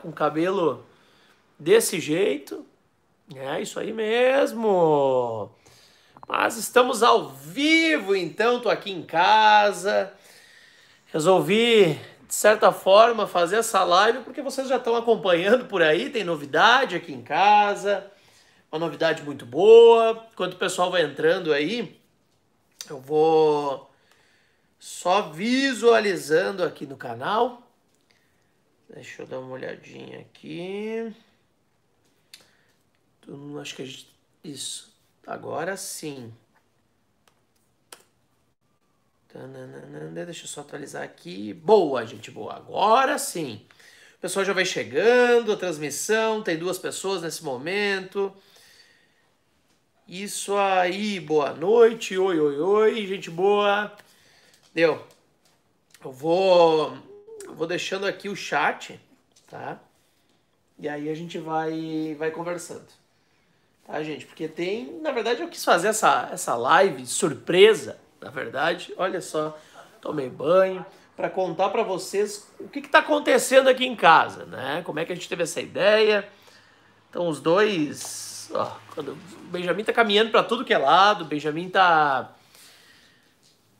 com cabelo desse jeito. É isso aí mesmo. Mas estamos ao vivo, então, tô aqui em casa. Resolvi, de certa forma, fazer essa live porque vocês já estão acompanhando por aí, tem novidade aqui em casa. Uma novidade muito boa. Enquanto o pessoal vai entrando aí, eu vou só visualizando aqui no canal. Deixa eu dar uma olhadinha aqui. Acho que a gente. Isso. Agora sim. Deixa eu só atualizar aqui. Boa, gente, boa. Agora sim. O pessoal já vai chegando, a transmissão, tem duas pessoas nesse momento. Isso aí, boa noite, oi, oi, oi, gente boa. Deu. Eu vou, vou deixando aqui o chat, tá? E aí a gente vai, vai conversando tá, gente? Porque tem, na verdade, eu quis fazer essa, essa live surpresa, na verdade. Olha só, tomei banho para contar para vocês o que está acontecendo aqui em casa, né? Como é que a gente teve essa ideia. Então, os dois, ó, quando o Benjamin tá caminhando para tudo que é lado, o Benjamin tá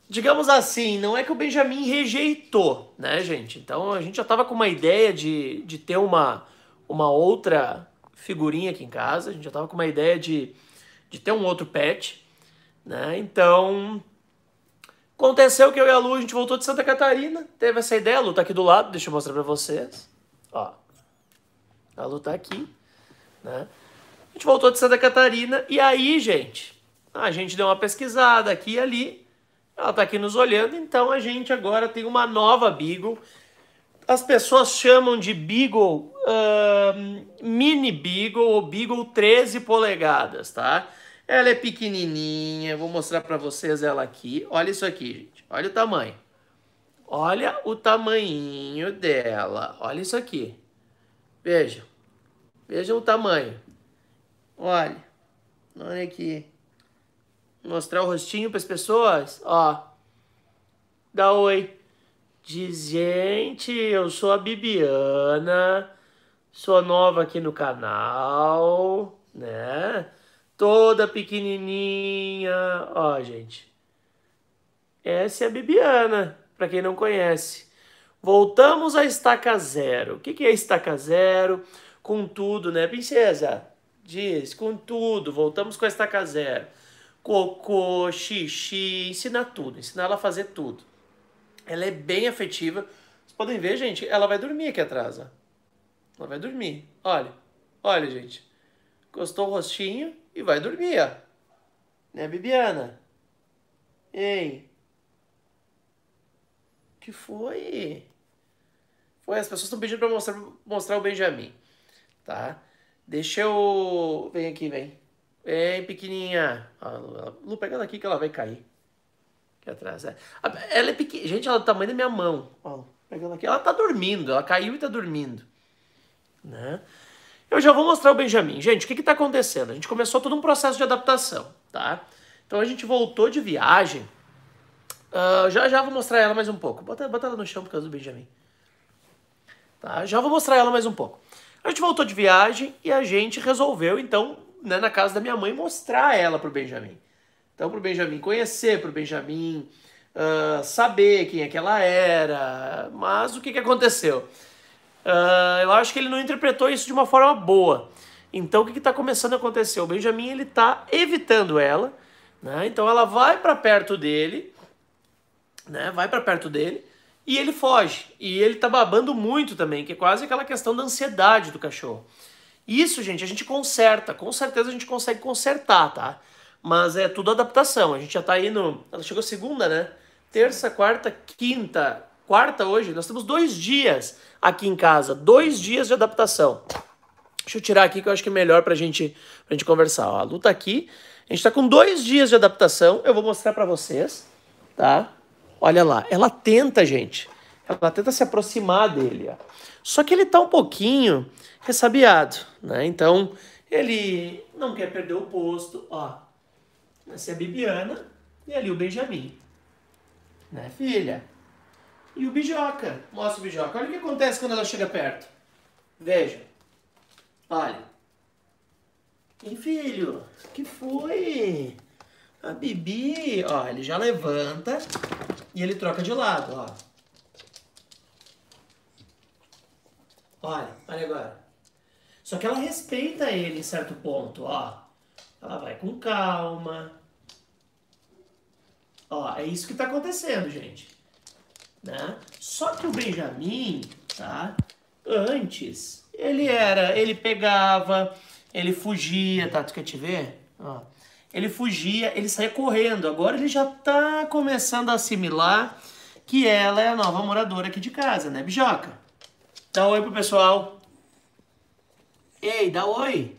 digamos assim, não é que o Benjamin rejeitou, né, gente? Então a gente já tava com uma ideia de, de ter uma, uma outra figurinha aqui em casa, a gente já tava com uma ideia de, de ter um outro pet, né? Então, aconteceu que eu e a Lu, a gente voltou de Santa Catarina, teve essa ideia, a Lu tá aqui do lado, deixa eu mostrar pra vocês, ó. A Lu tá aqui, né? A gente voltou de Santa Catarina e aí, gente, a gente deu uma pesquisada aqui e ali, ela tá aqui nos olhando, então a gente agora tem uma nova Beagle as pessoas chamam de Beagle uh, Mini Beagle ou Beagle 13 polegadas, tá? Ela é pequenininha, vou mostrar para vocês ela aqui. Olha isso aqui, gente. Olha o tamanho. Olha o tamanho dela. Olha isso aqui. Vejam. Vejam o tamanho. Olha. Olha aqui. Mostrar o rostinho para as pessoas. Ó. Dá oi. Diz, gente, eu sou a Bibiana, sou nova aqui no canal, né? Toda pequenininha, ó, gente. Essa é a Bibiana, para quem não conhece. Voltamos à estaca zero. O que é estaca zero? Com tudo, né, princesa? Diz, com tudo. Voltamos com a estaca zero. Cocô, xixi, ensina tudo. Ensinar ela a fazer tudo. Ela é bem afetiva. Vocês podem ver, gente, ela vai dormir aqui atrás, ó. Ela vai dormir. Olha, olha, gente. Gostou o rostinho e vai dormir, ó. Né, Bibiana? Ei. que foi? Foi, as pessoas estão pedindo para mostrar, mostrar o Benjamin, tá? Deixa eu... Vem aqui, vem. Vem, pequenininha. Lu, pega ela aqui que ela vai cair aqui atrás. É. Ela é pequena. Gente, ela é do tamanho da minha mão. Ó, pegando aqui. Ela tá dormindo. Ela caiu e tá dormindo. Né? Eu já vou mostrar o Benjamin. Gente, o que que tá acontecendo? A gente começou todo um processo de adaptação, tá? Então a gente voltou de viagem. Uh, já já vou mostrar ela mais um pouco. Bota, bota ela no chão por causa do Benjamin. Tá? Já vou mostrar ela mais um pouco. A gente voltou de viagem e a gente resolveu, então, né, na casa da minha mãe, mostrar ela pro Benjamin. Então, para o Benjamin conhecer, para o Benjamin uh, saber quem é que ela era. Mas o que, que aconteceu? Uh, eu acho que ele não interpretou isso de uma forma boa. Então, o que está começando a acontecer? O Benjamin ele está evitando ela. Né? Então, ela vai para perto dele, né? vai para perto dele e ele foge. E ele tá babando muito também, que é quase aquela questão da ansiedade do cachorro. Isso, gente, a gente conserta. Com certeza a gente consegue consertar, tá? Mas é tudo adaptação. A gente já tá aí no. Ela chegou segunda, né? Terça, quarta, quinta. Quarta hoje. Nós temos dois dias aqui em casa. Dois dias de adaptação. Deixa eu tirar aqui que eu acho que é melhor pra gente, pra gente conversar. Ó, a Lu tá aqui. A gente tá com dois dias de adaptação. Eu vou mostrar pra vocês, tá? Olha lá. Ela tenta, gente. Ela tenta se aproximar dele, ó. Só que ele tá um pouquinho ressabiado, né? Então, ele não quer perder o posto, ó. Essa é a Bibiana e ali o Benjamin. Né, filha? E o Bijoca. Mostra o Bijoca. Olha o que acontece quando ela chega perto. Veja. Olha. E filho, que foi? A Bibi, ó, ele já levanta e ele troca de lado, ó. Olha, olha agora. Só que ela respeita ele em certo ponto, ó. Ela vai com calma. Ó, é isso que tá acontecendo, gente. Né? Só que o Benjamin, tá? Antes, ele era, ele pegava, ele fugia, tá? Tu quer te ver? Ó. Ele fugia, ele saía correndo. Agora ele já tá começando a assimilar que ela é a nova moradora aqui de casa, né, Bijoca? Dá oi pro pessoal. Ei, dá oi.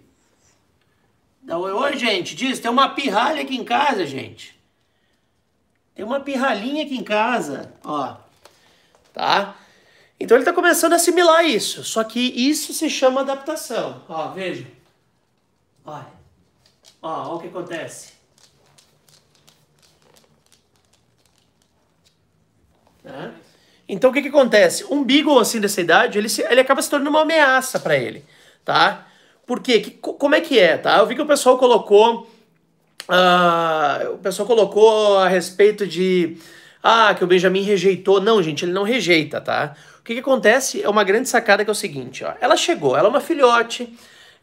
Dá oi, oi, gente. Diz, tem uma pirralha aqui em casa, gente. Tem uma pirralhinha aqui em casa, ó. Tá? Então ele está começando a assimilar isso. Só que isso se chama adaptação. Ó, veja. Olha. Ó, olha o que acontece. Tá? Então o que, que acontece? Um beagle assim dessa idade, ele, se, ele acaba se tornando uma ameaça para ele, tá? Por quê? Que, como é que é, tá? Eu vi que o pessoal colocou... Uh, o pessoal colocou a respeito de... Ah, que o Benjamin rejeitou. Não, gente, ele não rejeita, tá? O que, que acontece é uma grande sacada que é o seguinte, ó. Ela chegou, ela é uma filhote,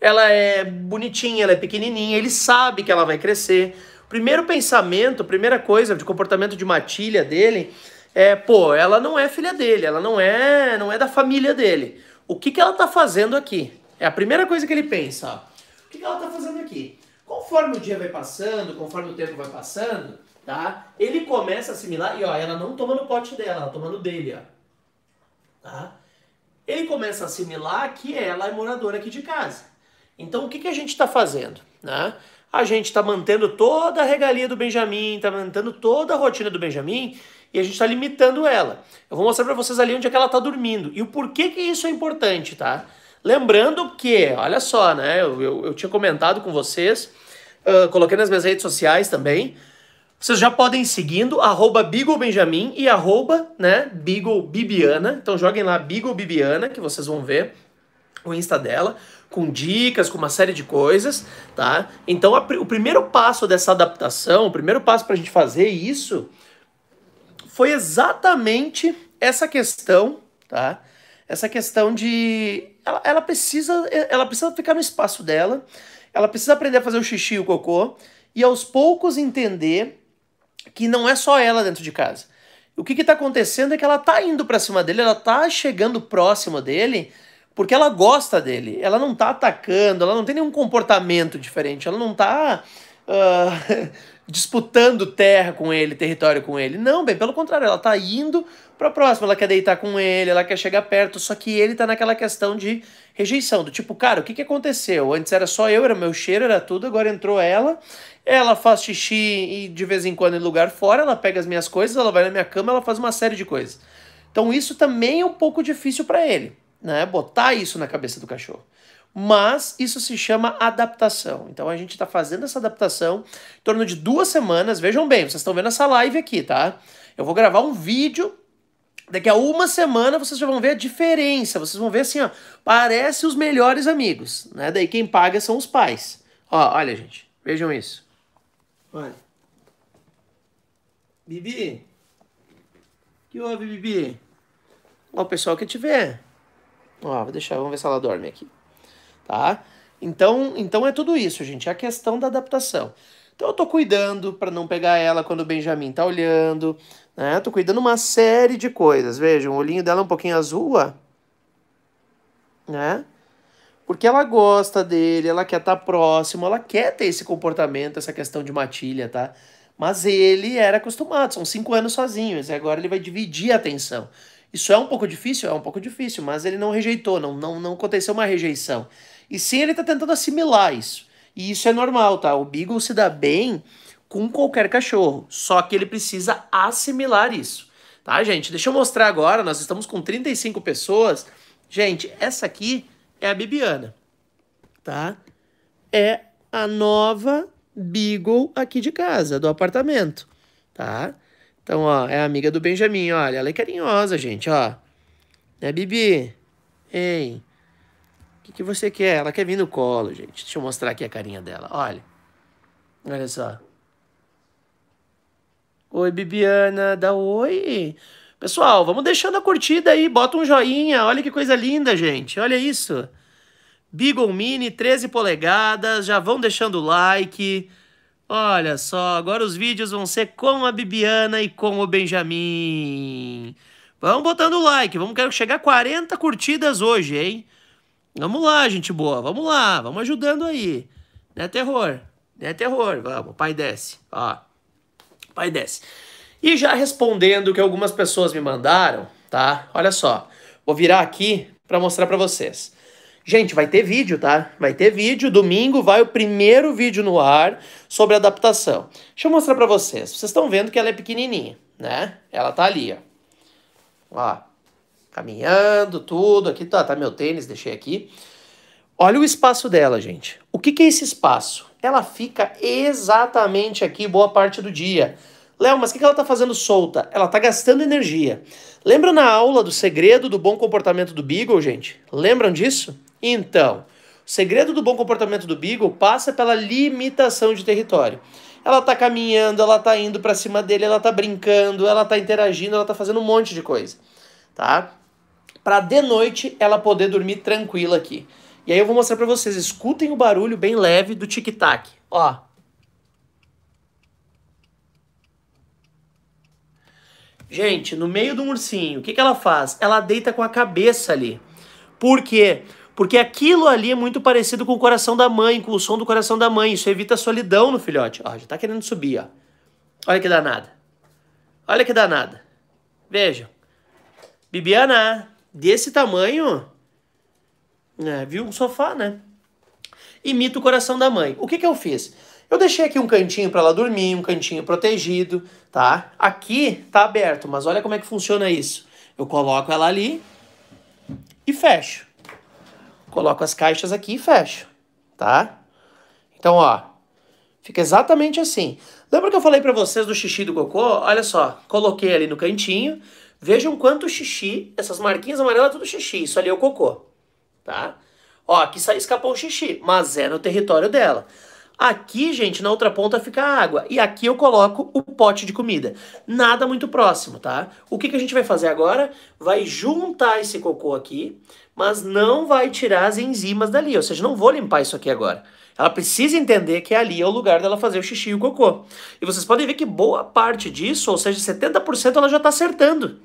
ela é bonitinha, ela é pequenininha, ele sabe que ela vai crescer. Primeiro pensamento, primeira coisa de comportamento de matilha dele é, pô, ela não é filha dele, ela não é, não é da família dele. O que, que ela tá fazendo aqui? É a primeira coisa que ele pensa. O que, que ela tá fazendo aqui? Conforme o dia vai passando, conforme o tempo vai passando, tá? Ele começa a assimilar, e ó, ela não toma no pote dela, ela toma no dele, ó. Tá? Ele começa a assimilar que ela é moradora aqui de casa. Então o que, que a gente está fazendo? Né? A gente está mantendo toda a regalia do Benjamin, está mantendo toda a rotina do Benjamin e a gente está limitando ela. Eu vou mostrar para vocês ali onde é que ela está dormindo e o porquê que isso é importante, tá? Lembrando que, olha só, né? Eu, eu, eu tinha comentado com vocês, uh, coloquei nas minhas redes sociais também. Vocês já podem ir seguindo, arroba Benjamin e arroba, né, Bibiana. Então joguem lá Bibiana, que vocês vão ver o Insta dela, com dicas, com uma série de coisas, tá? Então a, o primeiro passo dessa adaptação, o primeiro passo para a gente fazer isso foi exatamente essa questão, tá? Essa questão de ela, ela precisa ela precisa ficar no espaço dela, ela precisa aprender a fazer o xixi e o cocô e aos poucos entender que não é só ela dentro de casa. O que está acontecendo é que ela está indo para cima dele, ela está chegando próximo dele, porque ela gosta dele. Ela não está atacando, ela não tem nenhum comportamento diferente, ela não está uh, ah, disputando terra com ele, território com ele. Não, bem, pelo contrário, ela tá indo pra próxima, ela quer deitar com ele, ela quer chegar perto, só que ele tá naquela questão de rejeição, do tipo, cara, o que que aconteceu? Antes era só eu, era meu cheiro, era tudo, agora entrou ela, ela faz xixi e de vez em quando em lugar fora, ela pega as minhas coisas, ela vai na minha cama, ela faz uma série de coisas. Então isso também é um pouco difícil para ele, né? Botar isso na cabeça do cachorro mas isso se chama adaptação. Então a gente está fazendo essa adaptação em torno de duas semanas. Vejam bem, vocês estão vendo essa live aqui, tá? Eu vou gravar um vídeo. Daqui a uma semana vocês já vão ver a diferença. Vocês vão ver assim, ó. Parece os melhores amigos, né? Daí quem paga são os pais. Ó, olha, gente. Vejam isso. Olha. Bibi. que houve, Bibi? Ó, o pessoal que tiver. Ó, vou deixar, vamos ver se ela dorme aqui tá? Então, então é tudo isso, gente, é a questão da adaptação. Então eu tô cuidando para não pegar ela quando o Benjamin tá olhando, né? Tô cuidando uma série de coisas. Vejam, o olhinho dela é um pouquinho azul, ó. Né? Porque ela gosta dele, ela quer estar tá próximo, ela quer ter esse comportamento, essa questão de matilha, tá? Mas ele era acostumado, são cinco anos sozinhos, e agora ele vai dividir a atenção. Isso é um pouco difícil? É um pouco difícil, mas ele não rejeitou, não, não, não aconteceu uma rejeição. E sim, ele está tentando assimilar isso. E isso é normal, tá? O Beagle se dá bem com qualquer cachorro, só que ele precisa assimilar isso. Tá, gente? Deixa eu mostrar agora, nós estamos com 35 pessoas. Gente, essa aqui é a Bibiana, tá? É a nova Beagle aqui de casa, do apartamento, tá? Então, ó, é amiga do Benjamin, olha, ela é carinhosa, gente, ó. Né, Bibi? Ei, que, que você quer? Ela quer vir no colo, gente. Deixa eu mostrar aqui a carinha dela. Olha. Olha só. Oi, Bibiana. Dá oi. Pessoal, vamos deixando a curtida aí. Bota um joinha. Olha que coisa linda, gente. Olha isso. Beagle Mini, 13 polegadas. Já vão deixando o like. Olha só, agora os vídeos vão ser com a Bibiana e com o Benjamin. Vamos botando o like. Vamos quero chegar a 40 curtidas hoje, hein? Vamos lá, gente boa. Vamos lá. Vamos ajudando aí. Não é terror. Não é terror. Vamos. Pai desce. Ó. Pai desce. E já respondendo que algumas pessoas me mandaram, tá? Olha só. Vou virar aqui para mostrar para vocês. Gente, vai ter vídeo, tá? Vai ter vídeo. Domingo vai o primeiro vídeo no ar sobre adaptação. Deixa eu mostrar para vocês. Vocês estão vendo que ela é pequenininha, né? Ela tá ali, ó. Ó, caminhando, tudo. Aqui tá, tá meu tênis, deixei aqui. Olha o espaço dela, gente. O que, que é esse espaço? Ela fica exatamente aqui boa parte do dia. Léo, mas o que, que ela tá fazendo solta? Ela tá gastando energia. Lembra na aula do segredo do bom comportamento do Beagle, gente? Lembram disso? Então, o segredo do bom comportamento do Beagle passa pela limitação de território. Ela tá caminhando, ela tá indo para cima dele, ela tá brincando, ela tá interagindo, ela tá fazendo um monte de coisa, tá? Para de noite ela poder dormir tranquila aqui. E aí eu vou mostrar para vocês, escutem o barulho bem leve do tic-tac. Ó. Gente, no meio do ursinho, o que, que ela faz? Ela deita com a cabeça ali. Por quê? Porque aquilo ali é muito parecido com o coração da mãe, com o som do coração da mãe. Isso evita a solidão no filhote. Ó, já tá querendo subir, ó. Olha que danada. Olha que danada. Vejam. Bibiana, desse tamanho, é, viu um sofá, né? Imita o coração da mãe. O que que eu fiz? Eu deixei aqui um cantinho para ela dormir, um cantinho protegido, tá? Aqui tá aberto, mas olha como é que funciona isso. Eu coloco ela ali e fecho. Coloco as caixas aqui e fecho, tá? Então, ó, fica exatamente assim. Lembra que eu falei para vocês do xixi do cocô? Olha só, coloquei ali no cantinho. Vejam quanto xixi, essas marquinhas amarelas, tudo xixi. Isso ali é o cocô, tá? Ó, aqui escapou o xixi, mas é no território dela. Aqui, gente, na outra ponta fica a água. E aqui eu coloco o pote de comida. Nada muito próximo, tá? O que, que a gente vai fazer agora? Vai juntar esse cocô aqui, mas não vai tirar as enzimas dali. Ou seja, não vou limpar isso aqui agora. Ela precisa entender que ali é o lugar dela fazer o xixi e o cocô. E vocês podem ver que boa parte disso, ou seja, 70% ela já está acertando.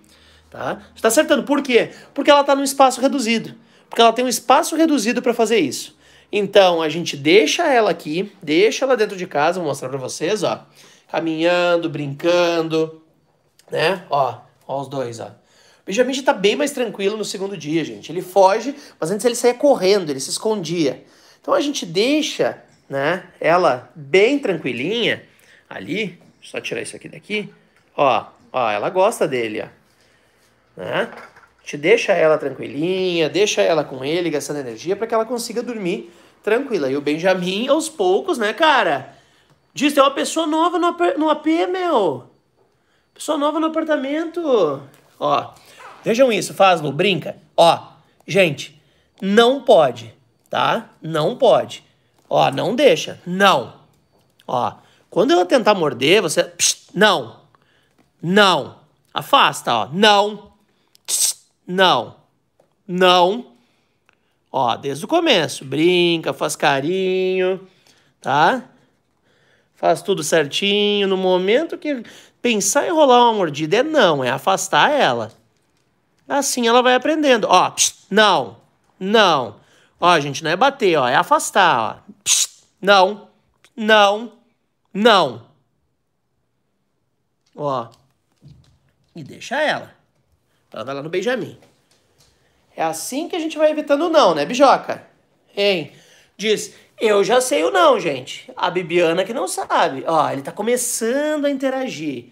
Tá? Está acertando. Por quê? Porque ela está num espaço reduzido. Porque ela tem um espaço reduzido para fazer isso. Então, a gente deixa ela aqui, deixa ela dentro de casa, vou mostrar para vocês, ó. Caminhando, brincando, né? Ó, ó os dois, ó. O Benjamin já tá bem mais tranquilo no segundo dia, gente. Ele foge, mas antes ele saía correndo, ele se escondia. Então a gente deixa, né, ela bem tranquilinha ali. Só tirar isso aqui daqui. Ó, ó, ela gosta dele, ó. Né? A gente deixa ela tranquilinha, deixa ela com ele, gastando energia, para que ela consiga dormir tranquila. E o Benjamin, aos poucos, né, cara? Diz, tem uma pessoa nova no, AP, no AP, meu. Pessoa nova no apartamento. Ó, vejam isso, Fazlo, brinca. Ó, gente, não pode, tá? Não pode. Ó, não deixa. Não. Ó, quando ela tentar morder, você... Psst, não. Não. Afasta, ó. Não. Psst, não. Não. Ó, desde o começo. Brinca, faz carinho, tá? Faz tudo certinho. No momento que pensar em rolar uma mordida é não, é afastar ela. Assim ela vai aprendendo. Ó, psst, não, não. Ó, gente, não é bater, ó, é afastar, ó. Psst, não, não, não. Ó. E deixa ela. Ela vai lá no Benjamin. É assim que a gente vai evitando o não, né, Bijoca? Hein? Diz, eu já sei o não, gente. A Bibiana que não sabe. Ó, ele tá começando a interagir.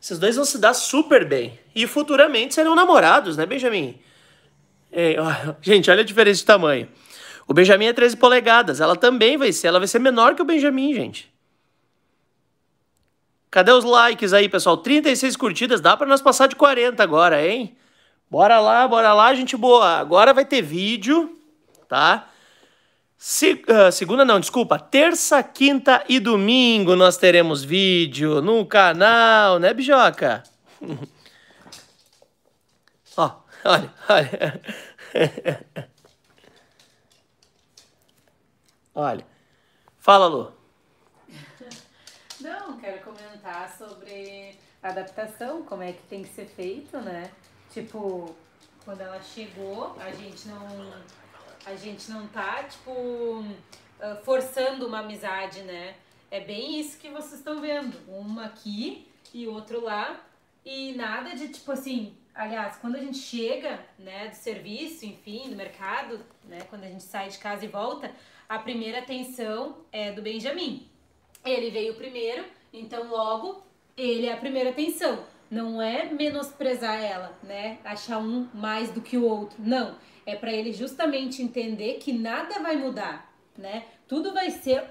Esses dois vão se dar super bem. E futuramente serão namorados, né, Benjamin? ó, gente, olha a diferença de tamanho. O Benjamin é 13 polegadas. Ela também vai ser. Ela vai ser menor que o Benjamin, gente. Cadê os likes aí, pessoal? 36 curtidas. Dá para nós passar de 40 agora, hein? Bora lá, bora lá, gente boa. Agora vai ter vídeo, tá? Se, uh, segunda não, desculpa. Terça, quinta e domingo nós teremos vídeo no canal, né, Bijoca? Ó, olha, olha. olha. Fala, Lu. Não, quero comentar sobre adaptação, como é que tem que ser feito, né? Tipo, quando ela chegou, a gente não a gente não tá, tipo, forçando uma amizade, né? É bem isso que vocês estão vendo. Uma aqui e outro lá. E nada de, tipo assim, aliás, quando a gente chega, né, do serviço, enfim, do mercado, né, quando a gente sai de casa e volta, a primeira atenção é do Benjamin. Ele veio primeiro, então logo ele é a primeira atenção. Não é menosprezar ela, né? Achar um mais do que o outro. Não. É para ele justamente entender que nada vai mudar, né? Tudo vai ser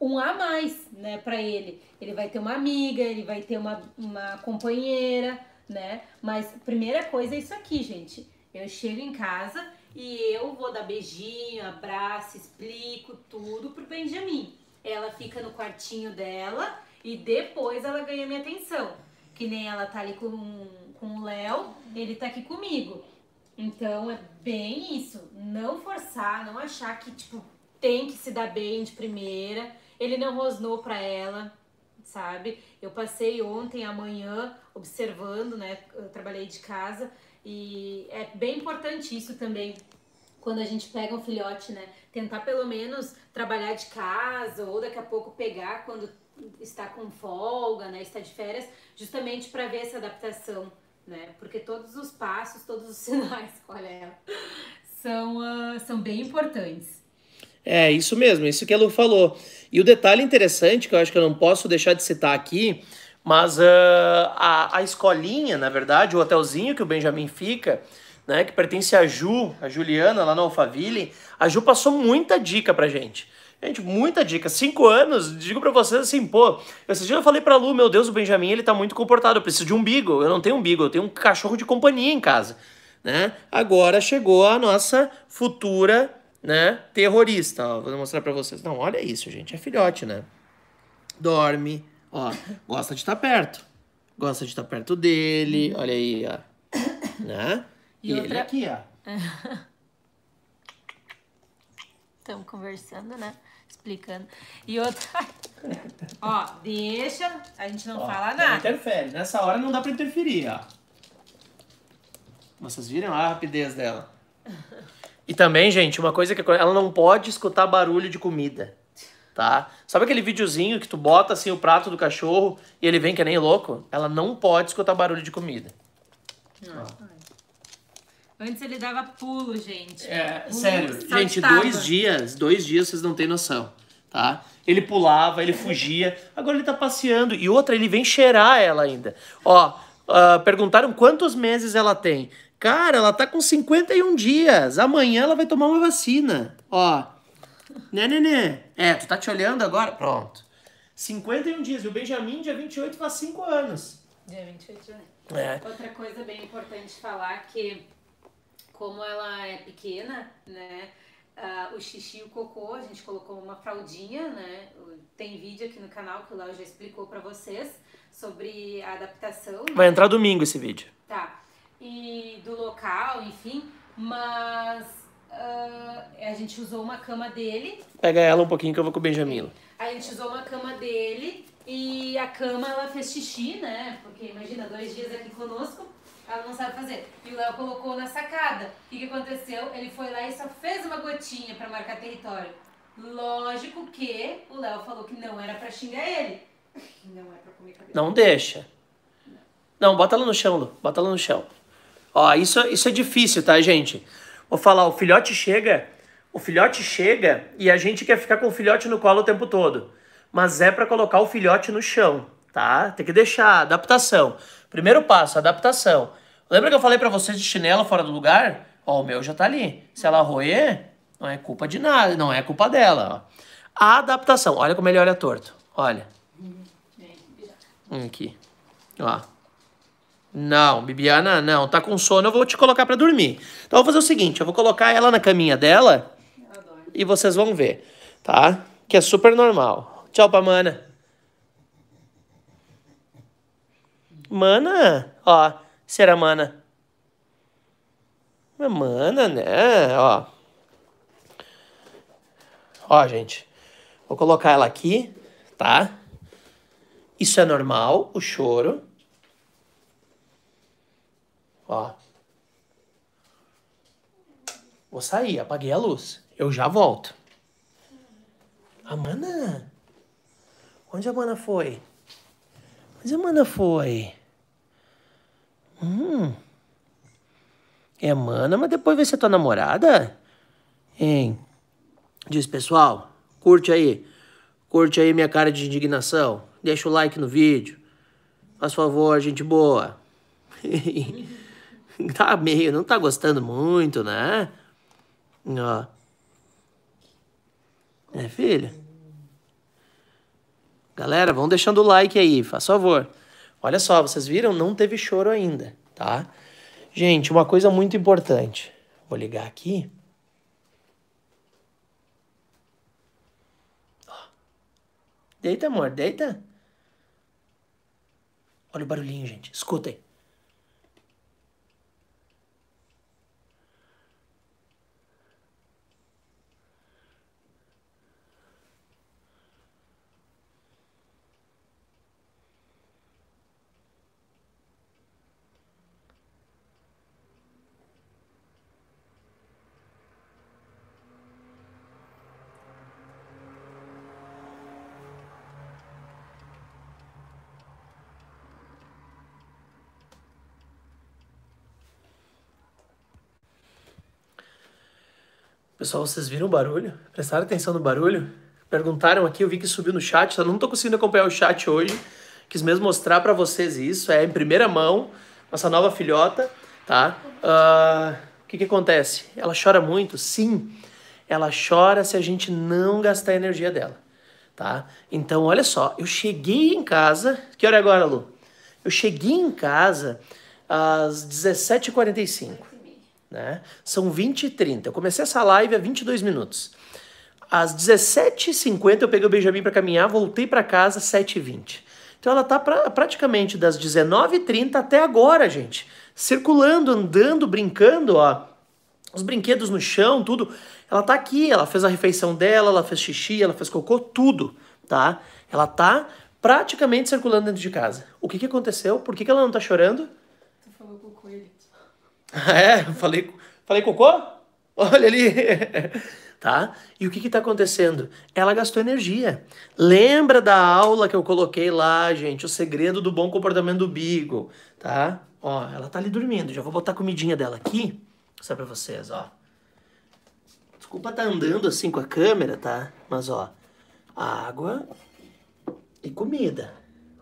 um a mais, né, para ele. Ele vai ter uma amiga, ele vai ter uma, uma companheira, né? Mas primeira coisa é isso aqui, gente. Eu chego em casa e eu vou dar beijinho, abraço, explico tudo pro Benjamin. Ela fica no quartinho dela e depois ela ganha minha atenção. Que nem ela tá ali com, com o Léo, ele tá aqui comigo. Então é bem isso. Não forçar, não achar que, tipo, tem que se dar bem de primeira. Ele não rosnou pra ela, sabe? Eu passei ontem, amanhã, observando, né? Eu trabalhei de casa e é bem importante isso também. Quando a gente pega um filhote, né? Tentar pelo menos trabalhar de casa ou daqui a pouco pegar quando está com folga, né? Está de férias, justamente para ver essa adaptação né? Porque todos os passos, todos os sinais, olha ela, são, uh, são bem importantes. É, isso mesmo, isso que a Lu falou. E o detalhe interessante, que eu acho que eu não posso deixar de citar aqui, mas uh, a, a escolinha, na verdade, o hotelzinho que o Benjamin fica, né, que pertence a Ju, a Juliana, lá no Alphaville, a Ju passou muita dica pra gente. Gente, muita dica. Cinco anos, digo pra vocês assim, pô, esse dia eu falei pra Lu, meu Deus, o Benjamin, ele tá muito comportado, eu preciso de um beagle. Eu não tenho um beagle, eu tenho um cachorro de companhia em casa, né? Agora chegou a nossa futura, né, terrorista, ó, vou mostrar pra vocês. Não, olha isso, gente, é filhote, né? Dorme, ó, gosta de estar tá perto. Gosta de estar tá perto dele, olha aí, ó. Né? E, e outra... ele aqui, ó. Estamos conversando, né? explicando. E outra. ó, deixa, a gente não ó, fala nada. Não interfere. Nessa hora não dá pra interferir, ó. Vocês viram a rapidez dela. E também, gente, uma coisa que ela não pode escutar barulho de comida, tá? Sabe aquele videozinho que tu bota assim o prato do cachorro e ele vem que nem louco? Ela não pode escutar barulho de comida. Não. Antes ele dava pulo, gente. É, pulo, sério. Gente, dois dias, dois dias vocês não têm noção, tá? Ele pulava, ele fugia, agora ele tá passeando. E outra, ele vem cheirar ela ainda. Ó, uh, perguntaram quantos meses ela tem. Cara, ela tá com 51 dias. Amanhã ela vai tomar uma vacina. Ó. Né, né, né. É, tu tá te olhando agora? Pronto. 51 dias. E o Benjamin, dia 28, faz 5 anos. Dia 28 de janeiro. É. Outra coisa bem importante falar que como ela é pequena, né? Uh, o xixi e o cocô, a gente colocou uma fraldinha, né? Tem vídeo aqui no canal que o Léo já explicou para vocês sobre a adaptação. Vai entrar domingo esse vídeo. Tá. E do local, enfim, mas uh, a gente usou uma cama dele. Pega ela um pouquinho que eu vou com o Benjamin. A gente usou uma cama dele e a cama ela fez xixi, né? Porque imagina, dois dias aqui conosco ela não sabe fazer. E o Léo colocou na sacada. O que, aconteceu? Ele foi lá e só fez uma gotinha para marcar território. Lógico que o Léo falou que não era para xingar ele. Não é pra comer cabelo. Não deixa. Não, não bota ela no chão, Lu. Bota ela no chão. Ó, isso, isso é difícil, tá, gente? Vou falar, o filhote chega, o filhote chega e a gente quer ficar com o filhote no colo o tempo todo. Mas é para colocar o filhote no chão, tá? Tem que deixar adaptação. Primeiro passo, adaptação. Lembra que eu falei para vocês de chinelo fora do lugar? Ó, o meu já tá ali. Se ela roer, não é culpa de nada, não é culpa dela, ó. A adaptação. Olha como ele olha torto. Olha. Aqui. Ó. Não, Bibiana, não. Tá com sono, eu vou te colocar para dormir. Então eu vou fazer o seguinte, eu vou colocar ela na caminha dela, e vocês vão ver, tá? Que é super normal. Tchau pra Mana. Mana, ó, será Mana. Mana, né? Ó. Ó, gente. Vou colocar ela aqui, tá? Isso é normal, o choro. Ó. Vou sair, apaguei a luz. Eu já volto. A mana? Onde a mana foi? Onde a mana foi? Hum. É mana, mas depois vai ser tua namorada? Hein? Diz, pessoal, curte aí. Curte aí minha cara de indignação. Deixa o like no vídeo. Faz favor, gente boa. tá meio, não tá gostando muito, né? Ó. É, filha? Galera, vão deixando o like aí, faz favor. Olha só, vocês viram? Não teve choro ainda, tá? Gente, uma coisa muito importante. Vou ligar aqui. Deita, amor, deita. Olha o barulhinho, gente. Escutem. Pessoal, vocês viram o barulho? Prestaram atenção no barulho? Perguntaram aqui, eu vi que subiu no chat, eu não tô conseguindo acompanhar o chat hoje. Quis mesmo mostrar para vocês isso, é em primeira mão, nossa nova filhota, tá? Uh, o que que acontece? Ela chora muito? Sim, ela chora se a gente não gastar a energia dela, tá? Então, olha só, eu cheguei em casa, que hora é agora, Lu? Eu cheguei em casa às 17h45 né? São 20 e 30. Eu comecei essa live há 22 minutos. Às 17h50 eu peguei o Benjamin para caminhar, voltei para casa às 7h20. Então ela tá pra, praticamente das 19h30 até agora, gente. Circulando, andando, brincando, ó. Os brinquedos no chão, tudo. Ela tá aqui, ela fez a refeição dela, ela fez xixi, ela fez cocô, tudo, tá? Ela tá praticamente circulando dentro de casa. O que que aconteceu? Por que, que ela não tá chorando? É, falei, falei cocô? Olha ali. tá? E o que está acontecendo? Ela gastou energia. Lembra da aula que eu coloquei lá, gente? O segredo do bom comportamento do Beagle, tá? Ó, ela tá ali dormindo. Já vou botar a comidinha dela aqui. Só pra vocês, ó. Desculpa tá andando assim com a câmera, tá? Mas, ó, água e comida.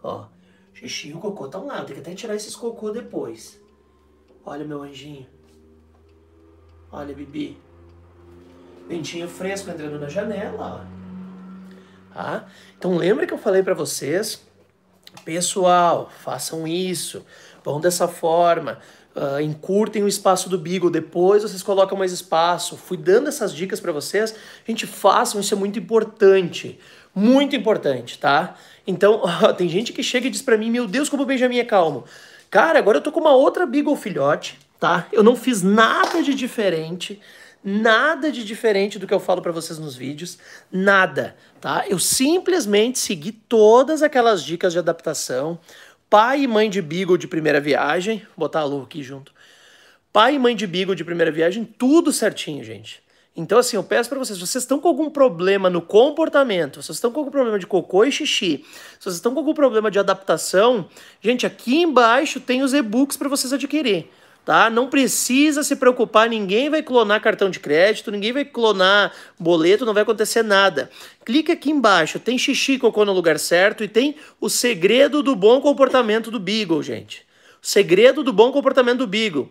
Ó, xixi e o cocô estão lá. Tem que até tirar esses cocô depois. Olha meu anjinho. Olha, Bibi. Ventinho fresco entrando na janela. Ah, então lembra que eu falei para vocês? Pessoal, façam isso. Vão dessa forma. Uh, encurtem o espaço do Beagle, depois vocês colocam mais espaço. Fui dando essas dicas para vocês. Gente, façam, isso é muito importante. Muito importante, tá? Então, tem gente que chega e diz para mim: Meu Deus, como o Benjamin é calmo. Cara, agora eu tô com uma outra Beagle filhote, tá? Eu não fiz nada de diferente, nada de diferente do que eu falo para vocês nos vídeos, nada, tá? Eu simplesmente segui todas aquelas dicas de adaptação. Pai e mãe de Beagle de primeira viagem, vou botar a Lu aqui junto. Pai e mãe de Beagle de primeira viagem, tudo certinho, gente. Então, assim, eu peço para vocês, se vocês estão com algum problema no comportamento, se vocês estão com algum problema de cocô e xixi, se vocês estão com algum problema de adaptação, gente, aqui embaixo tem os e-books para vocês adquirir. Tá? Não precisa se preocupar, ninguém vai clonar cartão de crédito, ninguém vai clonar boleto, não vai acontecer nada. Clique aqui embaixo, tem xixi e cocô no lugar certo e tem o segredo do bom comportamento do Beagle, gente. O segredo do bom comportamento do Beagle.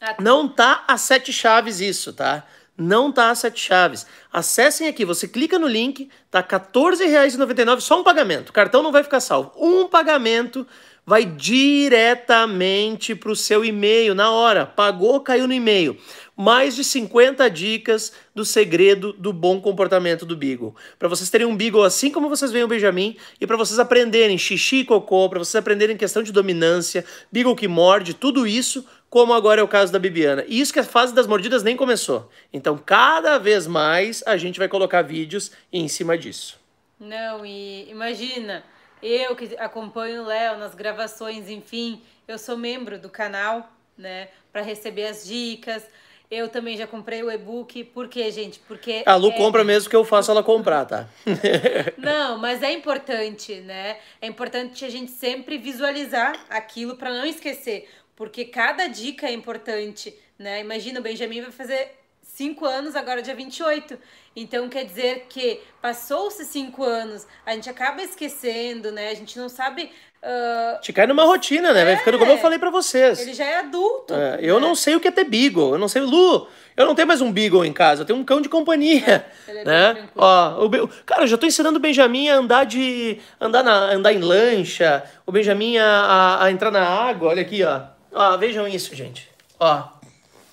Ah, tá. Não tá a sete chaves isso, tá? Não tá a sete chaves. Acessem aqui, você clica no link, tá R$14,99, só um pagamento. O cartão não vai ficar salvo. Um pagamento vai diretamente para o seu e-mail na hora. Pagou, caiu no e-mail. Mais de 50 dicas do segredo do bom comportamento do Beagle. Para vocês terem um Beagle assim como vocês veem o Benjamin e para vocês aprenderem xixi e cocô, para vocês aprenderem questão de dominância, Beagle que morde, tudo isso como agora é o caso da Bibiana. E isso que a fase das mordidas nem começou. Então, cada vez mais a gente vai colocar vídeos em cima disso. Não, e imagina, eu que acompanho o Léo nas gravações, enfim, eu sou membro do canal, né, para receber as dicas. Eu também já comprei o e-book. Por quê, gente? Porque. A Lu é... compra mesmo que eu faço ela comprar, tá? não, mas é importante, né? É importante a gente sempre visualizar aquilo para não esquecer. Porque cada dica é importante, né? Imagina, o Benjamin vai fazer cinco anos agora, dia 28. Então quer dizer que passou-se cinco anos, a gente acaba esquecendo, né? A gente não sabe. Uh... Te cai numa rotina, né? É, Vai ficando como eu falei para vocês. Ele já é adulto. É, eu né? não sei o que é ter beagle. Eu não sei. Lu, eu não tenho mais um beagle em casa, eu tenho um cão de companhia. É, ele é né? Ó, o, cara, eu já tô ensinando o Benjamin a andar de. andar, na, andar em lancha, o Benjamin a, a, a entrar na água. Olha aqui, ó. Ó, vejam isso, gente. Ó.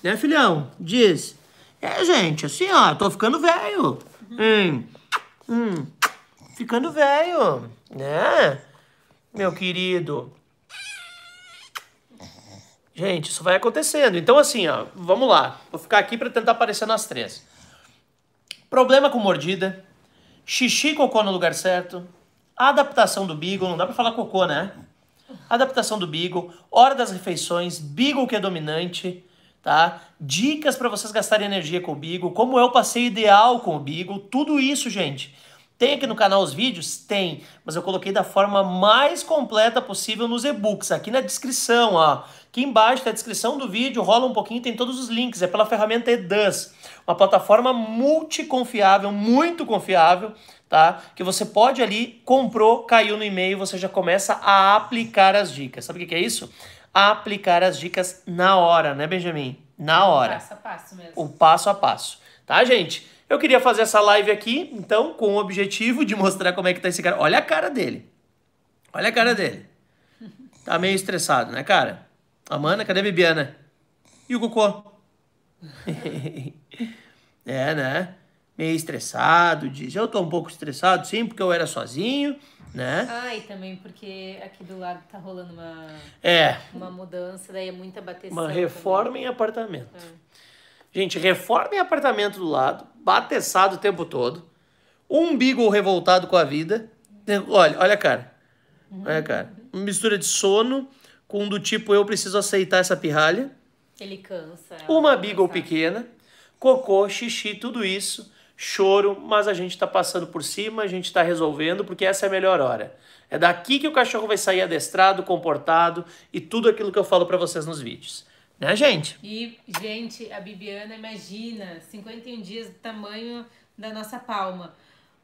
Né, filhão? Diz. É, gente, assim, ó, tô ficando velho. Hum, hum, ficando velho, né? Meu querido. Gente, isso vai acontecendo. Então, assim, ó, vamos lá. Vou ficar aqui para tentar aparecer nas três. Problema com mordida, xixi e cocô no lugar certo, adaptação do Beagle, não dá para falar cocô, né? Adaptação do Beagle, hora das refeições, Beagle que é dominante, tá? Dicas para vocês gastarem energia com o Beagle, como é o passeio ideal com o Beagle, tudo isso, gente. Tem aqui no canal os vídeos? Tem, mas eu coloquei da forma mais completa possível nos e-books, aqui na descrição, ó. Aqui embaixo, na descrição do vídeo, rola um pouquinho, tem todos os links, é pela ferramenta Eduz, uma plataforma multiconfiável, muito confiável, tá? Que você pode ali, comprou, caiu no e-mail, você já começa a aplicar as dicas. Sabe o que é isso? Aplicar as dicas na hora, né, Benjamin? Na hora. Passo a passo mesmo. O passo a passo. Tá, gente? Eu queria fazer essa live aqui, então, com o objetivo de mostrar como é que tá esse cara. Olha a cara dele. Olha a cara dele. Tá meio estressado, né, cara? Amanda, cadê a Bibiana? E o Cocô? é, né? Meio estressado, diz. Eu tô um pouco estressado, sim, porque eu era sozinho né? Ah, e também porque aqui do lado tá rolando uma, é. uma mudança, daí é muita bateção. Uma reforma também. em apartamento. É. Gente, reforma em apartamento do lado, bateçado o tempo todo, um beagle revoltado com a vida. Olha, olha a cara. Olha a cara. Uma mistura de sono com do tipo eu preciso aceitar essa pirralha. Ele cansa. Uma beagle pequena, cocô, xixi, tudo isso choro, mas a gente está passando por cima, a gente está resolvendo, porque essa é a melhor hora. É daqui que o cachorro vai sair adestrado, comportado e tudo aquilo que eu falo para vocês nos vídeos. Né, gente? E, gente, a Bibiana, imagina, 51 dias do tamanho da nossa palma.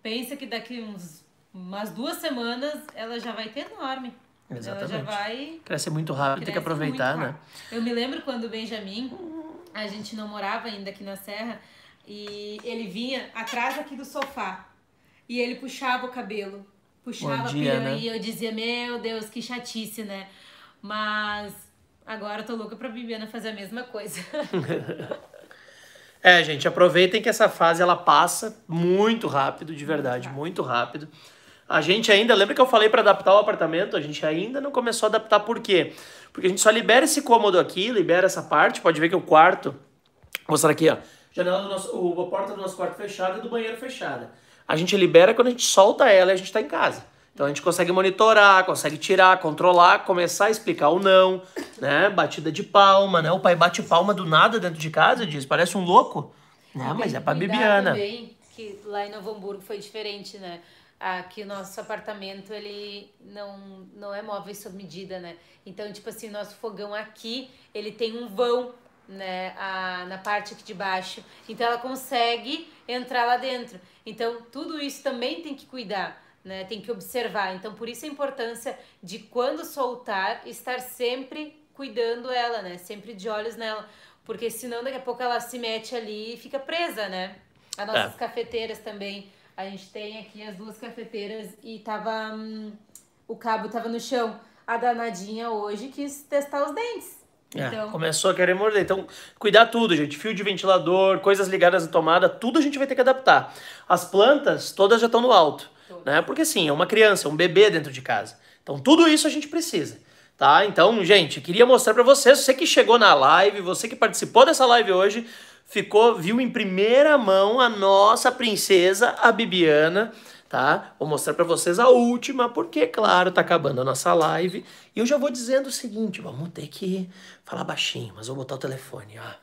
Pensa que daqui uns umas duas semanas ela já vai ter enorme. Exatamente. Ela já vai. Cresce muito rápido, tem que aproveitar, né? Eu me lembro quando o Benjamin, a gente não morava ainda aqui na Serra, e ele vinha atrás aqui do sofá. E ele puxava o cabelo. Puxava dia, a piranha. Né? E eu dizia, meu Deus, que chatice, né? Mas agora eu tô louca pra Bibiana fazer a mesma coisa. é, gente, aproveitem que essa fase ela passa muito rápido, de verdade, muito rápido. Muito rápido. A gente ainda, lembra que eu falei para adaptar o apartamento? A gente ainda não começou a adaptar, por quê? Porque a gente só libera esse cômodo aqui, libera essa parte, pode ver que o quarto, vou mostrar aqui, ó janela do nosso, a porta do nosso quarto fechada e do banheiro fechada. A gente libera quando a gente solta ela e a gente está em casa. Então a gente consegue monitorar, consegue tirar, controlar, começar a explicar o não, né? Batida de palma, né? O pai bate palma do nada dentro de casa, diz, parece um louco. Né? Mas é pra Bibiana. também que lá em Novo Hamburgo foi diferente, né? Aqui o nosso apartamento, ele não, não é móvel sob medida, né? Então, tipo assim, nosso fogão aqui, ele tem um vão né, a, na parte aqui de baixo. Então ela consegue entrar lá dentro. Então tudo isso também tem que cuidar, né? Tem que observar. Então por isso a importância de quando soltar estar sempre cuidando ela, né? Sempre de olhos nela, porque senão daqui a pouco ela se mete ali e fica presa, né? As nossas é. cafeteiras também. A gente tem aqui as duas cafeteiras e tava hum, o cabo tava no chão. a danadinha hoje quis testar os dentes. É, Então, começou a querer morder. Então, cuidar tudo, gente. Fio de ventilador, coisas ligadas à tomada, tudo a gente vai ter que adaptar. As plantas, todas já estão no alto. Né? Porque sim, é uma criança, é um bebê dentro de casa. Então, tudo isso a gente precisa. Tá? Então, gente, queria mostrar para vocês, você que chegou na live, você que participou dessa live hoje, ficou, viu em primeira mão a nossa princesa, a Bibiana, tá? Vou mostrar para vocês a última, porque, claro, tá acabando a nossa live. E eu já vou dizendo o seguinte, vamos ter que falar baixinho, mas vou botar o telefone, ó.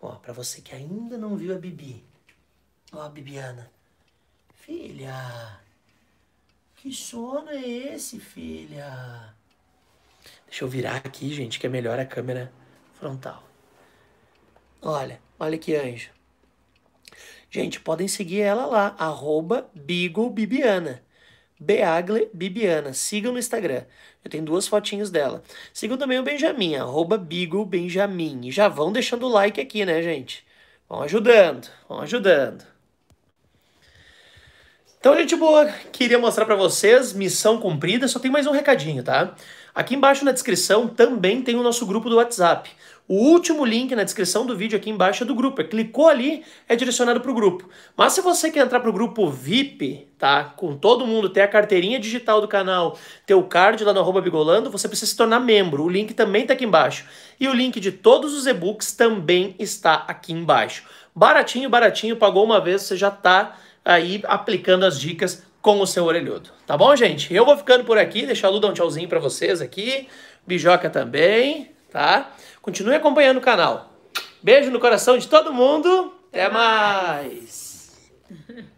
Ó, pra você que ainda não viu a Bibi. Ó, Bibiana. Filha. Que sono é esse, filha? Deixa eu virar aqui, gente, que é melhor a câmera frontal. Olha, olha que anjo. Gente, podem seguir ela lá, arroba Bibiana. Beagle Bibiana. Sigam no Instagram. Eu tenho duas fotinhos dela. Sigam também o Benjamin, arroba Beagle Benjamin. E já vão deixando o like aqui, né, gente? Vão ajudando, vão ajudando. Então, gente boa, queria mostrar para vocês, missão cumprida, só tem mais um recadinho, tá? Aqui embaixo na descrição também tem o nosso grupo do WhatsApp. O último link na descrição do vídeo aqui embaixo é do grupo. É, clicou ali, é direcionado para o grupo. Mas se você quer entrar para o grupo VIP, tá? Com todo mundo, ter a carteirinha digital do canal, ter o card lá no arroba Bigolando, você precisa se tornar membro. O link também está aqui embaixo. E o link de todos os e-books também está aqui embaixo. Baratinho, baratinho, pagou uma vez, você já está aí aplicando as dicas com o seu orelhudo. Tá bom, gente? Eu vou ficando por aqui, deixar a Lu dar um tchauzinho para vocês aqui. Bijoca também, tá? Continue acompanhando o canal. Beijo no coração de todo mundo. Até, Até mais. mais.